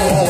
Yeah.